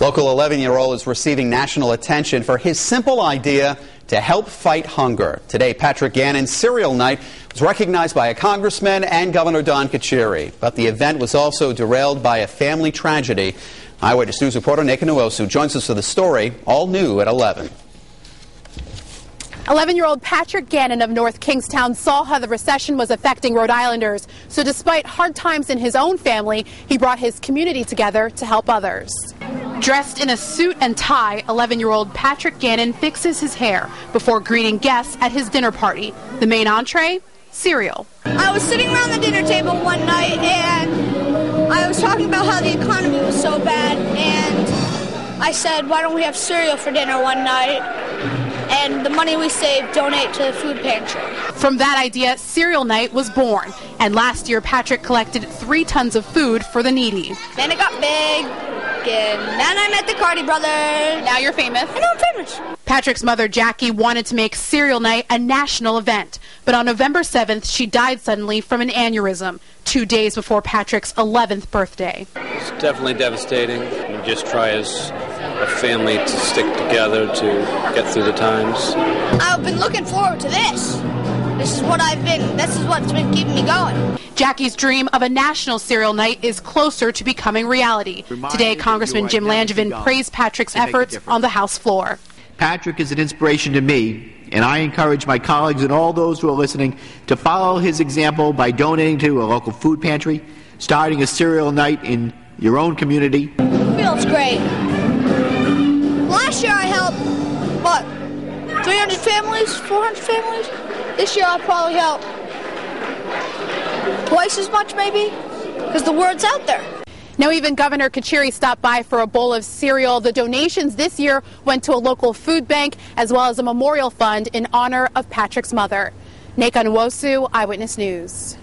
Local 11 year old is receiving national attention for his simple idea to help fight hunger. Today, Patrick Gannon's cereal night was recognized by a congressman and Governor Don Carcieri. But the event was also derailed by a family tragedy. Eyewitness News reporter Nick Nwosu joins us for the story, all new at 11. 11 year old Patrick Gannon of North Kingstown saw how the recession was affecting Rhode Islanders. So, despite hard times in his own family, he brought his community together to help others. Dressed in a suit and tie, 11 year old Patrick Gannon fixes his hair before greeting guests at his dinner party. The main entree cereal. I was sitting around the dinner table one night and I was talking about how the economy was so bad, and I said, Why don't we have cereal for dinner one night? and the money we save donate to the food pantry. From that idea, Cereal Night was born, and last year Patrick collected three tons of food for the needy. Then it got big, and then I met the Cardi brothers. Now you're famous. I know I'm famous. Patrick's mother, Jackie, wanted to make Cereal Night a national event, but on November 7th, she died suddenly from an aneurysm, two days before Patrick's 11th birthday. It's definitely devastating. We just try as a family to stick together to get through the times. I've been looking forward to this. This is what I've been, this is what's been keeping me going. Jackie's dream of a national cereal night is closer to becoming reality. Today, Congressman Jim Langevin praised Patrick's efforts on the House floor. Patrick is an inspiration to me, and I encourage my colleagues and all those who are listening to follow his example by donating to a local food pantry, starting a cereal night in your own community. Feels great. Last year I helped, what, 300 families, 400 families? This year I'll probably help twice as much, maybe, because the word's out there. Now, even Governor Carcieri stopped by for a bowl of cereal. The donations this year went to a local food bank as well as a memorial fund in honor of Patrick's mother. Neka Nwosu, Eyewitness News.